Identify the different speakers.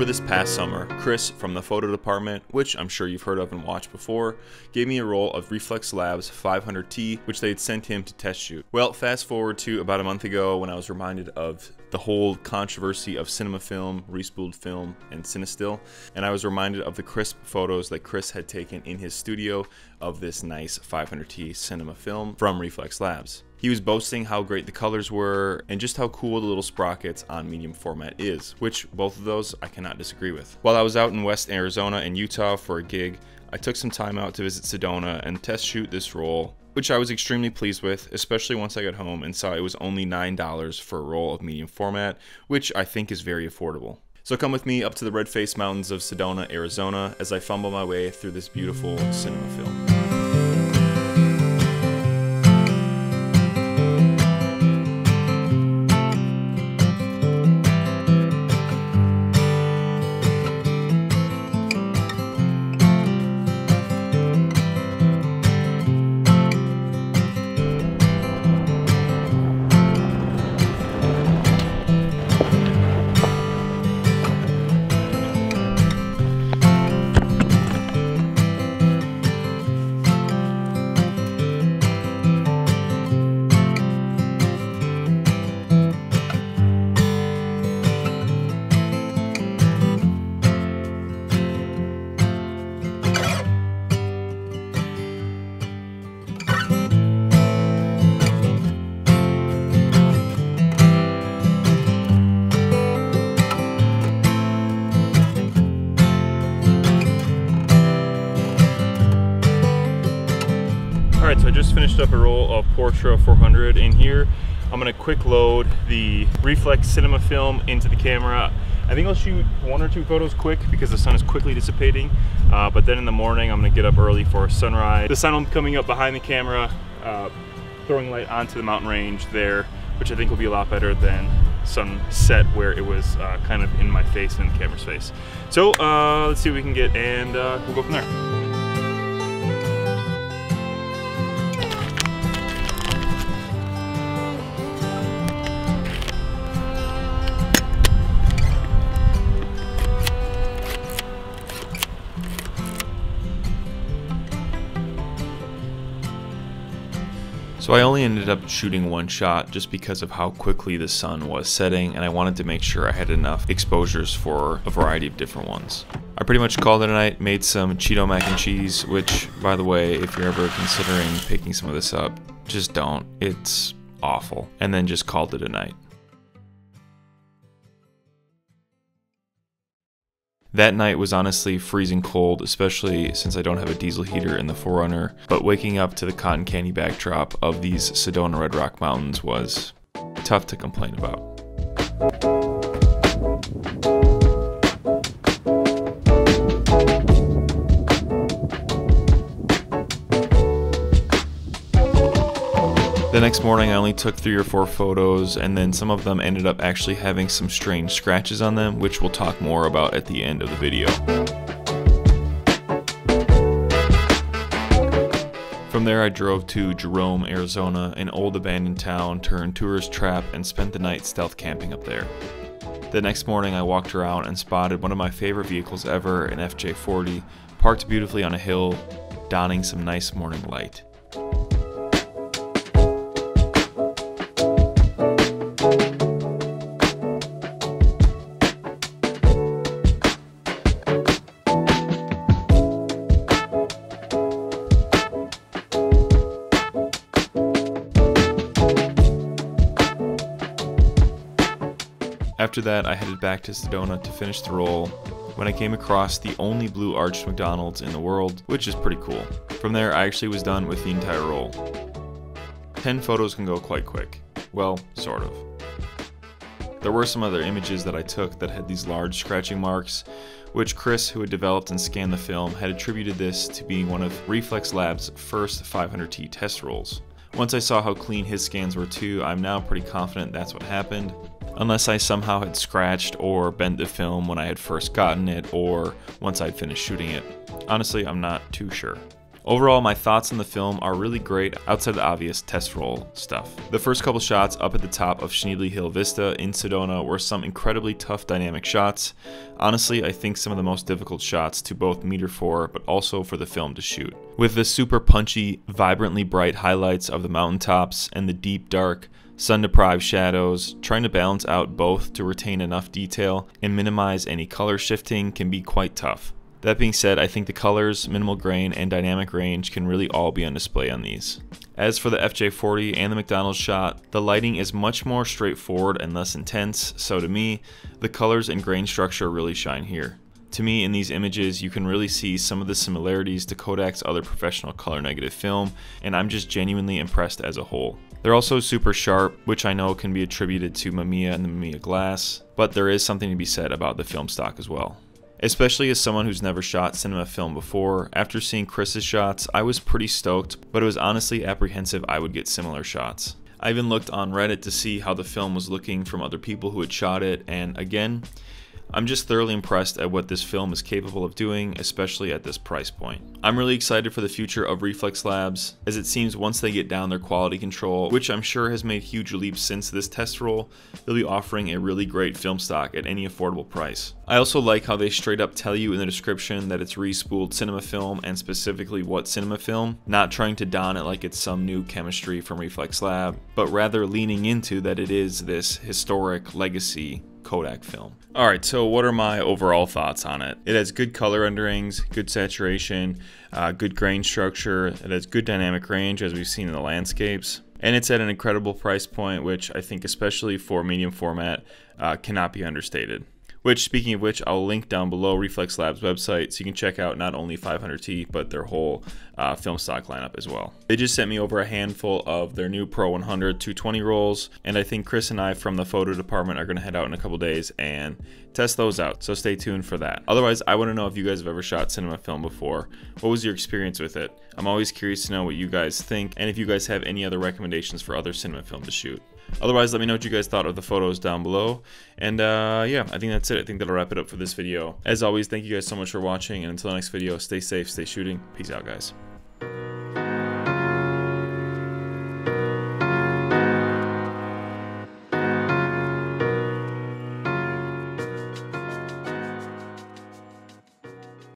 Speaker 1: Over this past summer, Chris from the photo department, which I'm sure you've heard of and watched before, gave me a roll of Reflx Labs 500T, which they had sent him to test shoot. Well, fast forward to about a month ago when I was reminded of the whole controversy of cinema film, respooled film, and Cinestill, and I was reminded of the crisp photos that Chris had taken in his studio of this nice 500T cinema film from Reflx Labs. He was boasting how great the colors were and just how cool the little sprockets on medium format is, which both of those I cannot disagree with. While I was out in West Arizona and Utah for a gig, I took some time out to visit Sedona and test shoot this roll, which I was extremely pleased with, especially once I got home and saw it was only $9 for a roll of medium format, which I think is very affordable. So come with me up to the red face mountains of Sedona, Arizona as I fumble my way through this beautiful cinema film. Alright, so I just finished up a roll of Portra 400 in here. I'm gonna quick load the Reflx cinema film into the camera. I think I'll shoot one or two photos quick because the sun is quickly dissipating. Uh, but then in the morning, I'm gonna get up early for sunrise. The sun will be coming up behind the camera, uh, throwing light onto the mountain range there, which I think will be a lot better than sunset where it was uh, kind of in my face and in the camera's face. So uh, let's see what we can get and uh, we'll go from there. So I only ended up shooting one shot just because of how quickly the sun was setting and I wanted to make sure I had enough exposures for a variety of different ones. I pretty much called it a night, made some Cheeto mac and cheese, which by the way, if you're ever considering picking some of this up, just don't. It's awful. And then just called it a night. That night was honestly freezing cold, especially since I don't have a diesel heater in the 4Runner, but waking up to the cotton candy backdrop of these Sedona Red Rock Mountains was tough to complain about. The next morning I only took three or four photos and then some of them ended up actually having some strange scratches on them which we'll talk more about at the end of the video. From there I drove to Jerome, Arizona, an old abandoned town turned tourist trap and spent the night stealth camping up there. The next morning I walked around and spotted one of my favorite vehicles ever, an FJ40, parked beautifully on a hill, donning some nice morning light. After that, I headed back to Sedona to finish the roll when I came across the only blue arched McDonald's in the world, which is pretty cool. From there, I actually was done with the entire roll. 10 photos can go quite quick. Well, sort of. There were some other images that I took that had these large scratching marks, which Chris, who had developed and scanned the film, had attributed this to being one of Reflx Labs' first 500T test rolls. Once I saw how clean his scans were too, I'm now pretty confident that's what happened, unless I somehow had scratched or bent the film when I had first gotten it or once I'd finished shooting it. Honestly, I'm not too sure. Overall, my thoughts on the film are really great outside the obvious test roll stuff. The first couple shots up at the top of Schnebly Hill Vista in Sedona were some incredibly tough dynamic shots. Honestly, I think some of the most difficult shots to both meter for, but also for the film to shoot. With the super punchy, vibrantly bright highlights of the mountaintops and the deep dark, sun deprived shadows, trying to balance out both to retain enough detail and minimize any color shifting can be quite tough. That being said, I think the colors, minimal grain, and dynamic range can really all be on display on these. As for the FJ40 and the McDonald's shot, the lighting is much more straightforward and less intense, so to me, the colors and grain structure really shine here. To me, in these images, you can really see some of the similarities to Kodak's other professional color negative film, and I'm just genuinely impressed as a whole. They're also super sharp, which I know can be attributed to Mamiya and the Mamiya glass, but there is something to be said about the film stock as well. Especially as someone who's never shot cinema film before, after seeing Chris's shots, I was pretty stoked, but it was honestly apprehensive I would get similar shots. I even looked on Reddit to see how the film was looking from other people who had shot it, and again, I'm just thoroughly impressed at what this film is capable of doing, especially at this price point. I'm really excited for the future of Reflx Labs, as it seems once they get down their quality control, which I'm sure has made huge leaps since this test roll, they'll be offering a really great film stock at any affordable price. I also like how they straight up tell you in the description that it's respooled cinema film and specifically what cinema film, not trying to don it like it's some new chemistry from Reflx Lab, but rather leaning into that it is this historic legacy Kodak film. Alright, so what are my overall thoughts on it? It has good color renderings, good saturation, uh, good grain structure, it has good dynamic range as we've seen in the landscapes. And it's at an incredible price point, which I think, especially for medium format, uh, cannot be understated. Which, speaking of which, I'll link down below Reflx Labs website so you can check out not only 500T but their whole uh, film stock lineup as well. They just sent me over a handful of their new Pro 100 220 rolls, and I think Chris and I from the photo department are going to head out in a couple days and test those out. So stay tuned for that. Otherwise, I want to know if you guys have ever shot cinema film before. What was your experience with it? I'm always curious to know what you guys think and if you guys have any other recommendations for other cinema film to shoot. Otherwise, let me know what you guys thought of the photos down below. And uh, yeah, I think that's it. I think that'll wrap it up for this video. As always, thank you guys so much for watching. And until the next video, stay safe, stay shooting. Peace out, guys.